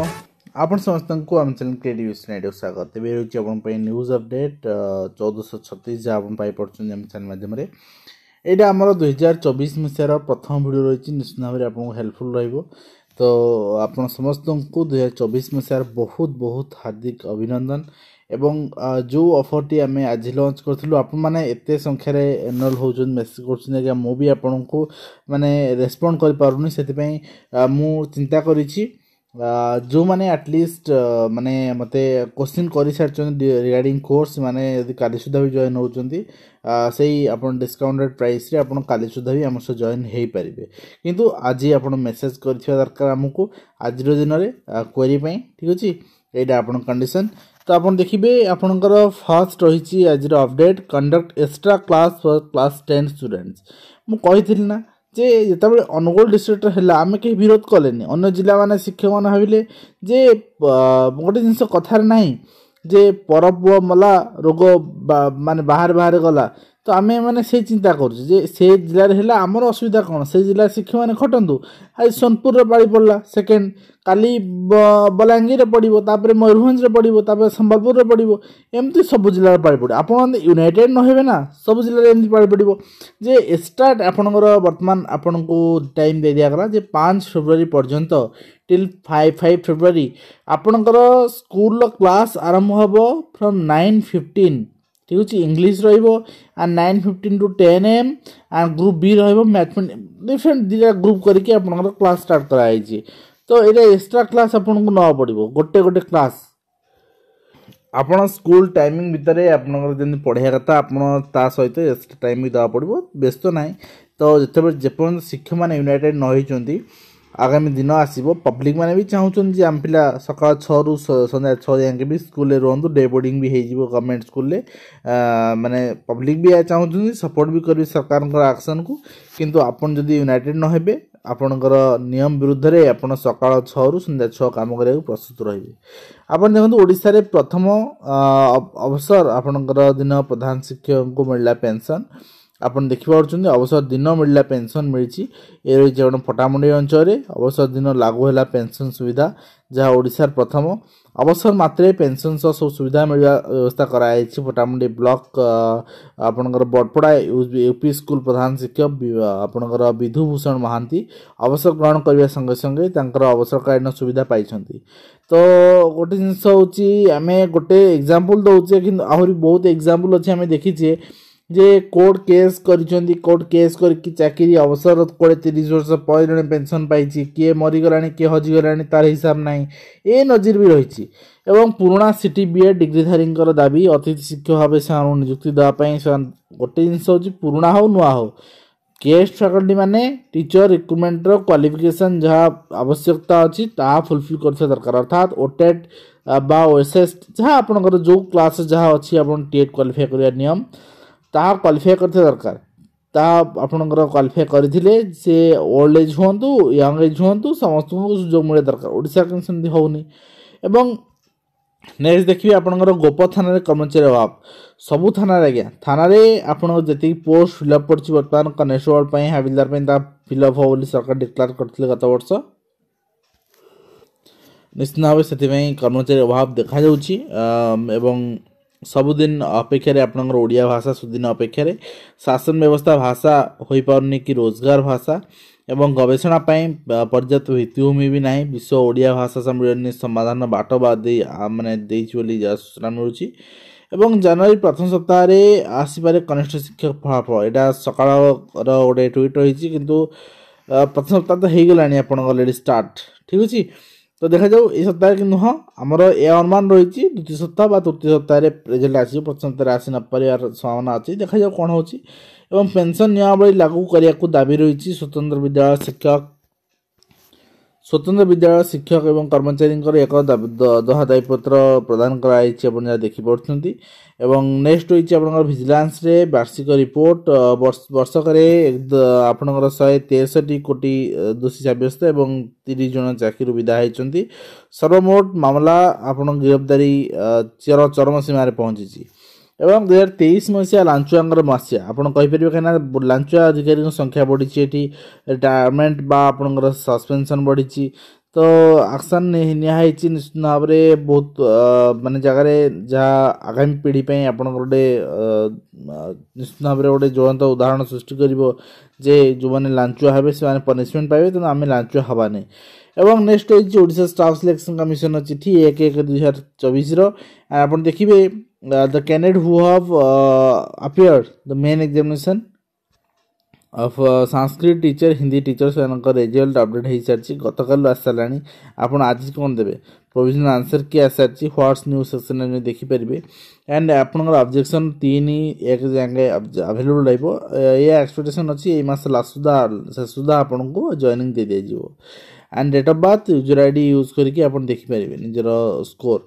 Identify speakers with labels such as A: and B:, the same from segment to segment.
A: ନମସ୍କାର ଆପଣ ସମସ୍ତଙ୍କୁ ଆମ ଚ୍ୟାନେଲ୍ କ୍ରିଏଟିଭ୍ ୟୁସ୍ନାଇଟ୍କୁ ସ୍ୱାଗତ ଏବେ ହେଉଛି ଆପଣଙ୍କ ପାଇଁ ନ୍ୟୁଜ୍ ଅପଡ଼େଟ୍ ଚଉଦଶହ ଛତିଶ ଯାହା ଆପଣ ପାଇପାରୁଛନ୍ତି ଆମ ଚ୍ୟାନେଲ୍ ମାଧ୍ୟମରେ ଏଇଟା ଆମର ଦୁଇହଜାର ଚବିଶ ମସିହାର ପ୍ରଥମ ଭିଡ଼ିଓ ରହିଛି ନିଶ୍ଚିତ ଭାବରେ ଆପଣଙ୍କୁ ହେଲ୍ପଫୁଲ୍ ରହିବ ତ ଆପଣ ସମସ୍ତଙ୍କୁ ଦୁଇହଜାର ଚବିଶ ମସିହାର ବହୁତ ବହୁତ ହାର୍ଦ୍ଦିକ ଅଭିନନ୍ଦନ ଏବଂ ଯେଉଁ ଅଫର୍ଟି ଆମେ ଆଜି ଲଞ୍ଚ କରିଥିଲୁ ଆପଣମାନେ ଏତେ ସଂଖ୍ୟାରେ ଏନରୋଲ୍ ହେଉଛନ୍ତି ମେସେଜ୍ କରୁଛନ୍ତି ଆଜ୍ଞା ମୁଁ ବି ଆପଣଙ୍କୁ ମାନେ ରେସ୍ପଣ୍ଡ କରିପାରୁନି ସେଥିପାଇଁ ମୁଁ ଚିନ୍ତା କରିଛି ଯେଉଁମାନେ ଆଟଲିଷ୍ଟ ମାନେ ମୋତେ କୋଶ୍ଚିନ୍ କରିସାରିଛନ୍ତି ରିଗାର୍ଡ଼ିଂ କୋର୍ସ ମାନେ ଯଦି କାଲି ସୁଦ୍ଧା ବି ଜଏନ୍ ହେଉଛନ୍ତି ସେଇ ଆପଣ ଡିସକାଉଣ୍ଟେଡ଼୍ ପ୍ରାଇସ୍ରେ ଆପଣ କାଲି ସୁଦ୍ଧା ବି ଆମ ସହ ଜଏନ୍ ହେଇପାରିବେ କିନ୍ତୁ ଆଜି ଆପଣ ମେସେଜ୍ କରିଥିବା ଦରକାର ଆମକୁ ଆଜିର ଦିନରେ କ୍ୱେରି ପାଇଁ ଠିକ୍ ଅଛି ଏଇଟା ଆପଣଙ୍କ କଣ୍ଡିସନ୍ ତ ଆପଣ ଦେଖିବେ ଆପଣଙ୍କର ଫାର୍ଷ୍ଟ ରହିଛି ଆଜିର update conduct extra class for class ten students ମୁଁ କହିଥିଲି ନା ଯେ ଯେତେବେଳେ ଅନୁଗୁଳ ଡିଷ୍ଟ୍ରିକ୍ଟରେ ହେଲା ଆମେ କେହି ବିରୋଧ କଲେନି ଅନ୍ୟ ଜିଲ୍ଲାମାନେ ଶିକ୍ଷକମାନେ ଭାବିଲେ ଯେ ଗୋଟେ ଜିନିଷ କଥାରେ ନାହିଁ ଯେ ପର ପୁଅ ମଲା ରୋଗ ମାନେ ବାହାରେ ବାହାରେ ଗଲା ତ ଆମେମାନେ ସେଇ ଚିନ୍ତା କରୁଛୁ ଯେ ସେ ଜିଲ୍ଲାରେ ହେଲା ଆମର ଅସୁବିଧା କ'ଣ ସେ ଜିଲ୍ଲାରେ ଶିକ୍ଷକମାନେ ଖଟନ୍ତୁ ଆଜି ସୋନପୁରରେ ପାଳି ପଡ଼ିଲା ସେକେଣ୍ଡ କାଲି ବଲାଙ୍ଗୀରରେ ପଡ଼ିବ ତାପରେ ମୟୂରଭଞ୍ଜରେ ପଡ଼ିବ ତାପରେ ସମ୍ବଲପୁରରେ ପଡ଼ିବ ଏମିତି ସବୁ ଜିଲ୍ଲାରେ ପାଳି ପଡ଼ିବ ଆପଣ ୟୁନାଇଟେଡ଼ ନହେବେ ନା ସବୁ ଜିଲ୍ଲାରେ ଏମିତି ପାଳି ପଡ଼ିବ ଯେ ଏକ୍ସଟ୍ରା ଆପଣଙ୍କର ବର୍ତ୍ତମାନ ଆପଣଙ୍କୁ ଟାଇମ୍ ଦେଇ ଦିଆଗଲା ଯେ ପାଞ୍ଚ ଫେବୃଆରୀ ପର୍ଯ୍ୟନ୍ତ ଟିଲ୍ ଫାଇଭ୍ ଫାଇଭ୍ ଫେବୃଆରୀ ଆପଣଙ୍କର ସ୍କୁଲର କ୍ଲାସ୍ ଆରମ୍ଭ ହେବ ଫ୍ରମ୍ ନାଇନ୍ ଫିଫ୍ଟିନ୍ ঠিক ଅଛି ଇଂଲିଶ ରହିବ and nine fifteen two ten M and group B ରହିବ ମ୍ୟାଥମେଟିକ୍ ଡିଫରେଣ୍ଟ ଦୁଇଟା ଗ୍ରୁପ୍ କରିକି ଆପଣଙ୍କର କ୍ଲାସ୍ ଷ୍ଟାର୍ଟ କରାହେଇଛି ତ ଏଇଟା ଏକ୍ସଟ୍ରା କ୍ଲାସ୍ ଆପଣଙ୍କୁ ନେବାକୁ ପଡ଼ିବ ଗୋଟେ ଗୋଟେ କ୍ଲାସ୍ ଆପଣ ସ୍କୁଲ ଟାଇମିଂ ଭିତରେ ଆପଣଙ୍କର ଯେମିତି ପଢ଼ିବା କଥା ଆପଣ ତା ସହିତ ଏକ୍ସଟ୍ରା ଟାଇମ୍ ବି ଦେବାକୁ ପଡ଼ିବ ବ୍ୟସ୍ତ ନାହିଁ ତ ଯେତେବେଳେ ଯେପର୍ଯ୍ୟନ୍ତ ଶିକ୍ଷକମାନେ ୟୁନାଇଟେଡ଼୍ ନ ହେଇଛନ୍ତି ଆଗାମୀ ଦିନ ଆସିବ ପବ୍ଲିକମାନେ ବି ଚାହୁଁଛନ୍ତି ଯେ ଆମ ପିଲା ସକାଳ ଛଅରୁ ସନ୍ଧ୍ୟା ଛଅ ଯାଏଁ ବି ସ୍କୁଲରେ ରୁହନ୍ତୁ ଡେ ବୋର୍ଡ଼ିଂ ବି ହେଇଯିବ ଗଭର୍ଣ୍ଣମେଣ୍ଟ ସ୍କୁଲରେ ମାନେ ପବ୍ଲିକ ବି ଚାହୁଁଛନ୍ତି ସପୋର୍ଟ ବି କରିବେ ସରକାରଙ୍କର ଆକ୍ସନକୁ କିନ୍ତୁ ଆପଣ ଯଦି ୟୁନାଇଟେଡ଼ ନହେବେ ଆପଣଙ୍କର ନିୟମ ବିରୁଦ୍ଧରେ ଆପଣ ସକାଳ ଛଅରୁ ସନ୍ଧ୍ୟା ଛଅ କାମ କରିବାକୁ ପ୍ରସ୍ତୁତ ରହିବେ ଆପଣ ଦେଖନ୍ତୁ ଓଡ଼ିଶାରେ ପ୍ରଥମ ଅବସର ଆପଣଙ୍କର ଦିନ ପ୍ରଧାନ ଶିକ୍ଷକଙ୍କୁ ମିଳିଲା ପେନ୍ସନ୍ ଆପଣ ଦେଖିପାରୁଛନ୍ତି ଅବସର ଦିନ ମିଳିଲା ପେନ୍ସନ୍ ମିଳିଛି ଏ ରହିଛି ଆପଣ ପଟାମୁଣ୍ଡେଇ ଅଞ୍ଚଳରେ ଅବସର ଦିନ ଲାଗୁ ହେଲା ପେନ୍ସନ୍ ସୁବିଧା ଯାହା ଓଡ଼ିଶାର ପ୍ରଥମ ଅବସର ମାତ୍ରେ ପେନ୍ସନ୍ ସହ ସବୁ ସୁବିଧା ମିଳିବା ବ୍ୟବସ୍ଥା କରାଯାଇଛି ପଟାମୁଣ୍ଡେଇ ବ୍ଲକ ଆପଣଙ୍କର ବଡ଼ପଡ଼ା ୟୁପି ସ୍କୁଲ ପ୍ରଧାନ ଶିକ୍ଷକ ଆପଣଙ୍କର ବିଧୁଭୂଷଣ ମହାନ୍ତି ଅବସର ଗ୍ରହଣ କରିବା ସଙ୍ଗେ ସଙ୍ଗେ ତାଙ୍କର ଅବସରକାଳୀନ ସୁବିଧା ପାଇଛନ୍ତି ତ ଗୋଟେ ଜିନିଷ ହେଉଛି ଆମେ ଗୋଟେ ଏକ୍ଜାମ୍ପଲ୍ ଦେଉଛେ କିନ୍ତୁ ଆହୁରି ବହୁତ ଏକ୍ଜାମ୍ପଲ୍ ଅଛି ଆମେ ଦେଖିଛେ ଯେ କୋର୍ଟ କେସ୍ କରିଛନ୍ତି କୋର୍ଟ କେସ୍ କରିକି ଚାକିରି ଅବସର କୋଡ଼ିଏ ତିରିଶ ବର୍ଷ ପରେ ଜଣେ ପେନ୍ସନ୍ ପାଇଛି କିଏ ମରିଗଲାଣି କିଏ ହଜିଗଲାଣି ତା'ର ହିସାବ ନାହିଁ ଏ ନଜିର ବି ରହିଛି ଏବଂ ପୁରୁଣା ସିଟି ବି ଏ ଡିଗ୍ରୀଧାରୀଙ୍କର ଦାବି ଅତିଥି ଶିକ୍ଷକ ଭାବେ ସେମାନଙ୍କୁ ନିଯୁକ୍ତି ଦେବା ପାଇଁ ସେମାନେ ଗୋଟେ ଜିନିଷ ହେଉଛି ପୁରୁଣା ହେଉ ନୂଆ ହେଉ ଗେଷ୍ଟ ଫ୍ୟାକଲ୍ଟି ମାନେ ଟିଚର ରିକ୍ରୁଟମେଣ୍ଟର କ୍ୱାଲିଫିକେସନ୍ ଯାହା ଆବଶ୍ୟକତା ଅଛି ତାହା ଫୁଲଫିଲ୍ କରୁଥିବା ଦରକାର ଅର୍ଥାତ୍ ଓଟେଟ୍ ବା ଓଏସ୍ଏସ୍ ଯାହା ଆପଣଙ୍କର ଯେଉଁ କ୍ଲାସ୍ ଯାହା ଅଛି ଆପଣ ଟିଏଟ୍ କ୍ୱାଲିଫାଏ କରିବା ନିୟମ ତାହା କ୍ୱାଲିଫାଏ କରିଥିବା ଦରକାର ତାହା ଆପଣଙ୍କର କ୍ୱାଲିଫାଏ କରିଥିଲେ ସେ ଓଲ୍ଡ ଏଜ୍ ହୁଅନ୍ତୁ ୟଙ୍ଗ ଏଜ୍ ହୁଅନ୍ତୁ ସମସ୍ତଙ୍କୁ ସୁଯୋଗ ମିଳିବା ଦରକାର ଓଡ଼ିଶା କିନ୍ତୁ ସେମିତି ହେଉନି ଏବଂ ନେକ୍ସଟ ଦେଖିବେ ଆପଣଙ୍କର ଗୋପ ଥାନାରେ କର୍ମଚାରୀ ଅଭାବ ସବୁ ଥାନାରେ ଆଜ୍ଞା ଥାନାରେ ଆପଣଙ୍କ ଯେତିକି ପୋଷ୍ଟ ଫିଲ୍ଅପ୍ ପଡ଼ିଛି ବର୍ତ୍ତମାନ କନେଷ୍ଟବଳ ପାଇଁ ହାବିଲଦାର ପାଇଁ ତାହା ଫିଲ୍ଅପ୍ ହେବ ବୋଲି ସରକାର ଡିକ୍ଲାର କରିଥିଲେ ଗତବର୍ଷ ନିଶ୍ଚିତ ଭାବେ ସେଥିପାଇଁ କର୍ମଚାରୀ ଅଭାବ ଦେଖାଯାଉଛି ଏବଂ ସବୁଦିନ ଅପେକ୍ଷାରେ ଆପଣଙ୍କର ଓଡ଼ିଆ ଭାଷା ସୁଦିନ ଅପେକ୍ଷାରେ ଶାସନ ବ୍ୟବସ୍ଥା ଭାଷା ହୋଇପାରୁନି କି ରୋଜଗାର ଭାଷା ଏବଂ ଗବେଷଣା ପାଇଁ ପର୍ଯ୍ୟାପ୍ତ ଭିତ୍ତିଭୂମି ବି ନାହିଁ ବିଶ୍ୱ ଓଡ଼ିଆ ଭାଷା ସମ୍ମିଳନୀ ସମାଧାନ ବାଟ ବା ଦେଇ ମାନେ ଦେଇଛି ବୋଲି ଯାହା ସୂଚନା ମିଳୁଛି ଏବଂ ଜାନୁଆରୀ ପ୍ରଥମ ସପ୍ତାହରେ ଆସିପାରେ କନିଷ୍ଠ ଶିକ୍ଷକ ଫଳାଫଳ ଏଇଟା ସକାଳର ଗୋଟେ ଟ୍ୱିଟ୍ ରହିଛି କିନ୍ତୁ ପ୍ରଥମ ସପ୍ତାହ ତ ହେଇଗଲାଣି ଆପଣଙ୍କ ଅଲରେଡ଼ି ଷ୍ଟାର୍ଟ ଠିକ୍ ଅଛି তো দেখা যাও এই সপ্তাহে কিন্তু হ্যাঁ আমার এ অনুমান রয়েছে দ্বিতীয় সপ্তাহ বা তৃতীয় সপ্তাহে রেজল্ট আসবে প্রথম সপ্তাহে আসি নপারিবার সম্ভাবনা আছে দেখা যাও কোণ হচ্ছে এবং পেনশন নিয়মাবলী লাগু করা দাবি রয়েছে স্বতন্ত্র বিদ্যালয় শিক্ষক ସ୍ୱତନ୍ତ୍ର ବିଦ୍ୟାଳୟ ଶିକ୍ଷକ ଏବଂ କର୍ମଚାରୀଙ୍କର ଏକ ଦହା ଦୋହାଦାୟୀପତ୍ର ପ୍ରଦାନ କରାଯାଇଛି ଆପଣ ଯାହା ଦେଖିପାରୁଛନ୍ତି ଏବଂ ନେକ୍ସଟ ରହିଛି ଆପଣଙ୍କର ଭିଜିଲାନ୍ସରେ ବାର୍ଷିକ ରିପୋର୍ଟ ବର୍ଷକରେ ଆପଣଙ୍କର ଶହେ ତେଷଠି କୋଟି ଦୋଷୀ ସାବ୍ୟସ୍ତ ଏବଂ ତିରିଶ ଜଣ ଚାକିରୀରୁ ବିଦା ହୋଇଛନ୍ତି ସର୍ବମୋଟ ମାମଲା ଆପଣଙ୍କ ଗିରଫଦାରୀ ଚରମ ସୀମାରେ ପହଞ୍ଚିଛି ଏବଂ ଦୁଇ ହଜାର ତେଇଶ ମସିହା ଲାଞ୍ଚୁଆଙ୍କର ମସିହା ଆପଣ କହିପାରିବେ କାହିଁକିନା ଲାଞ୍ଚୁଆ ଅଧିକାରୀଙ୍କ ସଂଖ୍ୟା ବଢ଼ିଛି ଏଠି ରିଟାୟାରମେଣ୍ଟ ବା ଆପଣଙ୍କର ସସ୍ପେନ୍ସନ୍ ବଢ଼ିଛି ତ ଆକ୍ସନ୍ ନିଆ ହେଇଛି ନିଶ୍ଚିତ ଭାବରେ ବହୁତ ମାନେ ଜାଗାରେ ଯାହା ଆଗାମୀ ପିଢ଼ି ପାଇଁ ଆପଣଙ୍କର ଗୋଟେ ନିଶ୍ଚିତ ଭାବରେ ଗୋଟେ ଜ୍ୱଳନ୍ତ ଉଦାହରଣ ସୃଷ୍ଟି କରିବ ଯେ ଯେଉଁମାନେ ଲାଞ୍ଚୁଆ ହେବେ ସେମାନେ ପନିସମେଣ୍ଟ ପାଇବେ ତେଣୁ ଆମେ ଲାଞ୍ଚୁଆ ହେବା ନାହିଁ এবং নেক্সট হচ্ছে ওড়িশা স্টাফ সিলেকশন কমিশন হচ্ছে ঠিক এক এক দুই হাজার চবিশর আর আপনার দেখবে the candidate who have appeared the main examination of Sanskrit teacher Hindi teacher ସେମାନଙ୍କ ରେଜଲ୍ଟ ଅପଡ଼େଟ୍ ହୋଇସାରିଛି ଗତକାଲି ଆସିସାରିଲାଣି ଆପଣ ଆଜି କ'ଣ ଦେବେ ପ୍ରୋଭିଜନାଲ୍ ଆନ୍ସର୍ କିଏ ଆସିସାରିଛି ହ୍ୱାଟ୍ସ ନ୍ୟୁ ସେକ୍ସନ୍ରେ ଦେଖିପାରିବେ ଆଣ୍ଡ ଆପଣଙ୍କର ଅବଜେକ୍ସନ୍ ତିନି ଏକ ଯାଏଁ ଆଭେଲେବୁଲ୍ ରହିବ ଏହା ଏକ୍ସପେକ୍ଟେସନ୍ ଅଛି ଏଇ ମାସ ଲାଷ୍ଟ ସୁଦ୍ଧା ଶେଷ ସୁଦ୍ଧା ଆପଣଙ୍କୁ ଜଏନିଂ ଦେଇ ଦିଆଯିବ and date of birth user I D use କରିକି ଆପଣ ଦେଖିପାରିବେ ନିଜର ସ୍କୋର୍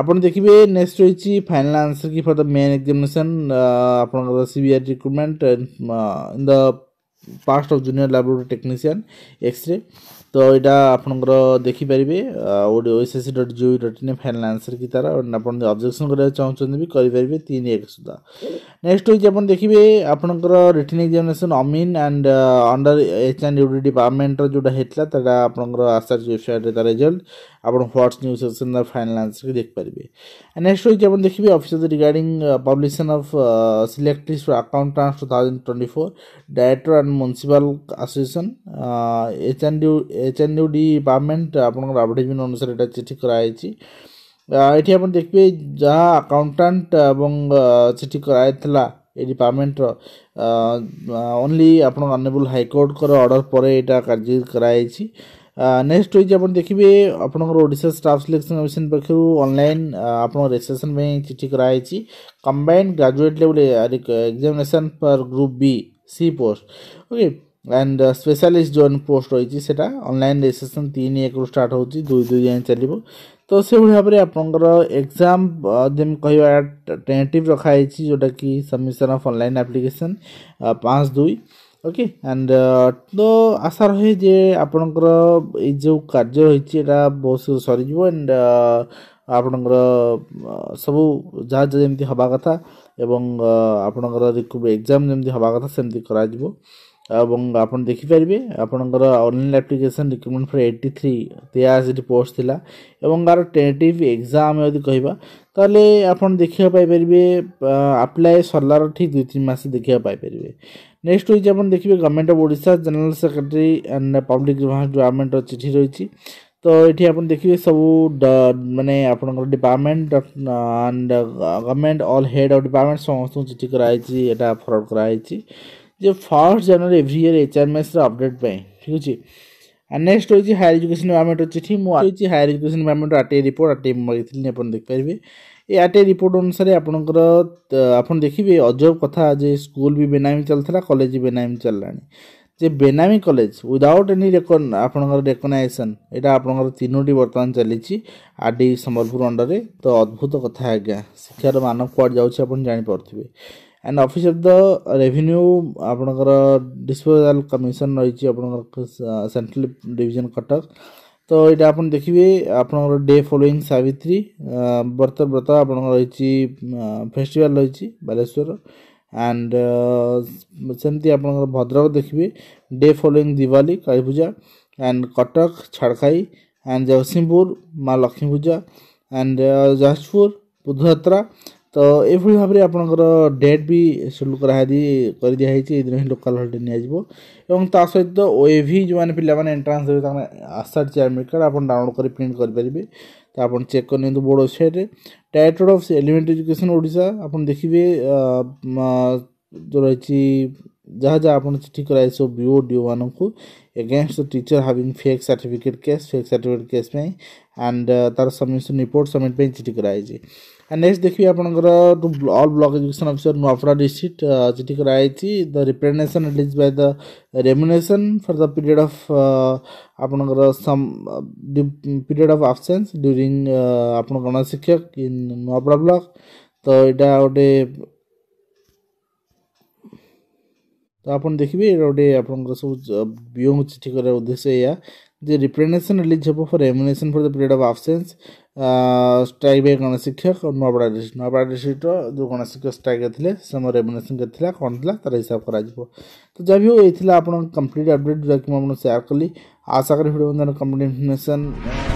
A: ଆପଣ ଦେଖିବେ ନେକ୍ସଟ ରହିଛି final answer key for the main examination ଆପଣଙ୍କର C B R recruitment in the post of junior laboratory technician X-ray ତ ଏଇଟା ଆପଣଙ୍କର ଦେଖିପାରିବେ ଆଉ OSSC dot G O dot in final answer key ତା'ର ଆପଣ ଅବଜେକ୍ସନ୍ କରିବାକୁ ଚାହୁଁଛନ୍ତି ବି କରିପାରିବେ ତିନି ଏକ ସୁଦ୍ଧା ନେକ୍ସଟ ହେଉଛି ଆପଣ ଦେଖିବେ ଆପଣଙ୍କର return examination Amin and under H and U D ଡିପାର୍ଟମେଣ୍ଟର ଯେଉଁଟା ହେଇଥିଲା ତା'ଟା ଆପଣଙ୍କର ଆସାର୍ଜ ୱେବସାଇଟ୍ରେ ତା ରେଜଲ୍ଟ ଆପଣ ହ୍ୱାଟ୍ସ ନ୍ୟୁଜ୍ ସେକ୍ସନ୍ ତା'ର ଫାଇନାଲ୍ ଆନ୍ସର୍ କି ଦେଖିପାରିବେ ନେକ୍ସଟ ହେଉଛି ଆପଣ ଦେଖିବେ officer regarding publication of selective account trans two thousand twenty four director and municipal association H and U H N U D permanent ଆପଣଙ୍କର ଆଡ଼ଭର୍ଟାଇଜମେଣ୍ଟ ଅନୁସାରେ ଏଇଟା ଚିଠି କରାଯାଇଛି ଏଠି ଆପଣ ଦେଖିବେ ଯାହା ଆକାଉଣ୍ଟାଣ୍ଟ ଏବଂ ଚିଠି କରାଯାଇଥିଲା ଏ ଡିପାର୍ଟମେଣ୍ଟର ଓନ୍ଲି ଆପଣ ଅନେବୁଲ୍ ହାଇକୋର୍ଟଙ୍କର ଅର୍ଡ଼ର ପରେ ଏଇଟା କାର୍ଯ୍ୟ କରାଯାଇଛି ନେକ୍ସଟ ହେଉଛି ଆପଣ ଦେଖିବେ ଆପଣଙ୍କର ଓଡ଼ିଶା ଷ୍ଟାଫ୍ ସିଲେକ୍ସନ୍ କମିଶନ ପକ୍ଷରୁ ଅନଲାଇନ୍ ଆପଣଙ୍କ ରେଜିଷ୍ଟ୍ରେସନ୍ ପାଇଁ ଚିଠି କରାଯାଇଛି combine graduate level examination for group B C post okay and specialist zone post ରହିଛି ସେଇଟା ଅନଲାଇନ୍ ରେଜିଷ୍ଟ୍ରେସନ୍ ତିନି ଏକରୁ ଷ୍ଟାର୍ଟ ହେଉଛି ଦୁଇ ଦୁଇ ଯାଏଁ ଚାଲିବ ତ ସେଭଳି ଭାବରେ ଆପଣଙ୍କର ଏକ୍ଜାମ୍ ଯେମିତି କହିବା ଟେଣ୍ଟିଭ୍ ରଖାହେଇଛି ଯେଉଁଟାକି ସବମିସନ୍ ଅଫ୍ ଅନଲାଇନ୍ ଆପ୍ଲିକେସନ୍ ପାଞ୍ଚ ଦୁଇ ଓକେ ଆଣ୍ଡ ତ ଆଶା ରହେ ଯେ ଆପଣଙ୍କର ଏଇ ଯେଉଁ କାର୍ଯ୍ୟ ରହିଛି ଏଇଟା ବହୁତ ଶୀଘ୍ର ସରିଯିବ ଆଣ୍ଡ ଆପଣଙ୍କର ସବୁ ଯାହା ଯେମିତି ହେବା କଥା ଏବଂ ଆପଣଙ୍କର ଏକ୍ଜାମ୍ ଯେମିତି ହେବା କଥା ସେମିତି କରାଯିବ এবং ଆପଣ ଦେଖିପାରିବେ ଆପଣଙ୍କର online application recruitment for eighty three ତେୟାଅଶୀଟି post ଥିଲା ଏବଂ ଆର ଟେଣ୍ଟେଟିଭ୍ ଏକ୍ଜାମ୍ ଆମେ ଯଦି କହିବା ତାହେଲେ ଆପଣ ଦେଖିବାକୁ ପାଇପାରିବେ ଆପ୍ଲାଏ ସରିଲାର ଠିକ୍ ଦୁଇ ତିନି ମାସ ଦେଖିବାକୁ ପାଇପାରିବେ ନେକ୍ସଟ ହେଉଛି ଆପଣ ଦେଖିବେ government of Odisha general secretary and public ଡିପାର୍ଟମେଣ୍ଟର ଚିଠି ରହିଛି ତ ଏଠି ଆପଣ ଦେଖିବେ ସବୁ ମାନେ ଆପଣଙ୍କର department and government all head of department ସମସ୍ତଙ୍କୁ ଚିଠି କରାହେଇଛି ଏଇଟା ଫରୱାର୍ଡ଼ କରାହେଇଛି যে ফার্স্ট জানুয়ারি এভরি ইয়ার এইচআরএমএসর ଅପଡେଟ୍ ପାଇଁ ଠିକ୍ ଅଛି ଆଣ୍ଡ ନେକ୍ସଟ ହେଉଛି ହାୟର ଏଜୁକେସନ ଡିପାର୍ଟମେଣ୍ଟ ଅଛି ଏଠି ମୁଁ ହେଉଛି higher education department RTI report RTI ମୁଁ ମଗେଇଥିଲି ଆପଣ ଦେଖିପାରିବେ ଏ ଆର୍ଟିଆଇ ରିପୋର୍ଟ ଅନୁସାରେ ଆପଣଙ୍କର ଆପଣ ଦେଖିବେ ଅଜବ କଥା ଯେ ସ୍କୁଲ ବି ବେନାମୀ ଚାଲିଥିଲା କଲେଜ ବି ବେନାମୀ ଚାଲିଲାଣି ଯେ ବେନାମୀ କଲେଜ ୱିଦାଉଟ୍ ଏନି ରେକନ୍ ଆପଣଙ୍କର ରେକଗ୍ନାଇଜେସନ୍ ଏଇଟା ଆପଣଙ୍କର ତିନୋଟି ବର୍ତ୍ତମାନ ଚାଲିଛି ଆର୍ ଡି ସମ୍ବଲପୁର ଅଣ୍ଡରରେ ତ ଅଦ୍ଭୁତ କଥା ଆଜ୍ଞା ଶିକ୍ଷାର ମାନ କୁଆଡ଼େ ଯାଉଛି ଆପଣ ଜାଣିପାରୁଥିବେ and office of the revenue ଆପଣଙ୍କର ଡିସ୍ପୋଜାଲ୍ କମିଶନ୍ ରହିଛି ଆପଣଙ୍କର ସେଣ୍ଟ୍ରାଲ୍ ଡିଭିଜନ୍ କଟକ ତ ଏଇଟା ଆପଣ ଦେଖିବେ ଆପଣଙ୍କର ଡେ ଫଲୋଇଂ ସାବିତ୍ରୀ ବ୍ରତ ବ୍ରତ ଆପଣଙ୍କର ରହିଛି ଫେଷ୍ଟିଭାଲ୍ ରହିଛି ବାଲେଶ୍ୱର ଆଣ୍ଡ ସେମିତି ଆପଣଙ୍କର ଭଦ୍ରକ ଦେଖିବେ day following Diwali Kalipuja and Cuttack Chhadakhai and Jagatsinghpur ମା ଲକ୍ଷ୍ମୀ ପୂଜା ଆଣ୍ଡ ଯାଜପୁର ବୁଧଯାତ୍ରା ତ ଏଭଳି ଭାବରେ ଆପଣଙ୍କର ଡେଟ୍ ବି ସେଡ୍ୟୁଲ୍ କରାହେଇ କରିଦିଆହେଇଛି ଏଇଦିନ ହିଁ ଲୋକାଲ୍ ହଲିଡ଼େ ନିଆଯିବ ଏବଂ ତା ସହିତ ଓ ଏ ଭି ଯେଉଁମାନେ ପିଲାମାନେ ଏଣ୍ଟ୍ରାନ୍ସ ଦେବେ ତାଙ୍କର ଆସାର ଆଡ଼ମିଟ୍ କାର୍ଡ଼ ଆପଣ ଡାଉନଲୋଡ଼୍ କରି ପ୍ରିଣ୍ଟ କରିପାରିବେ ତ ଆପଣ ଚେକ୍ କରିନିଅନ୍ତୁ board ୱେବସାଇଟ୍ରେ directorate of elementary education Odisha ଆପଣ ଦେଖିବେ ଯେଉଁ ରହିଛି ଯାହା ଯାହା ଆପଣ ଚିଠି କରାଯାଇଛି ସବୁ ଡିଓ ମାନଙ୍କୁ against teacher having fake certificate case fake certificate case ପାଇଁ ଆଣ୍ଡ ତା'ର ସବମିସନ୍ ରିପୋର୍ଟ ସବମିଟ୍ ପାଇଁ ଚିଠି କରାଯାଇଛି ନେକ୍ସଟ ଦେଖିବେ ଆପଣଙ୍କର all block education officer Nuapada district ଚିଠି କରାଯାଇଛି the representation release by the remuneration for the period of ଆପଣଙ୍କର some period of absence during ଆପଣ ଗଣଶିକ୍ଷକ ଇନ୍ ନୂଆପଡ଼ା ବ୍ଲକ୍ ତ ଏଇଟା ଗୋଟେ ତ ଆପଣ ଦେଖିବେ ଏଇଟା ଗୋଟେ ଆପଣଙ୍କର ସବୁ ବିଓଙ୍କୁ ଚିଠି କରିବା ଉଦ୍ଦେଶ୍ୟ ଏଇଆ ଯେ ରିପ୍ରେଜେଣ୍ଟେସନ୍ ରିଲିଜ୍ ହେବ for remuneration for the period of absence ଷ୍ଟ୍ରାଇକ୍ରେ ଗଣେଶ ଶିକ୍ଷକ ନୂଆପଡ଼ା ଡିଷ୍ଟ୍ରିକ୍ଟ ନୂଆପଡ଼ା ଡିଷ୍ଟ୍ରିକ୍ଟର ଯେଉଁ ଗଣେଶ ଶିକ୍ଷକ ଷ୍ଟ୍ରାଇକ୍ରେ ଥିଲେ ସେ ସମୟରେ ରେମୁନେସନ୍ କେତେ ଥିଲା କ'ଣ ଥିଲା ତା'ର ହିସାବ କରାଯିବ ତ ଯାହା ବି ହଉ ଏଇ ଥିଲା ଆପଣଙ୍କ କମ୍ପ୍ଲିଟ୍ ଅପଡ଼େଟ୍ ଯେଉଁଟାକି ମୁଁ ଆପଣଙ୍କୁ ସେୟାର କଲି ଆଶା କରେ ଭିଡ଼ିଓ କମ୍ପ୍ଲିଟ୍ ଇନଫର୍ମେସନ୍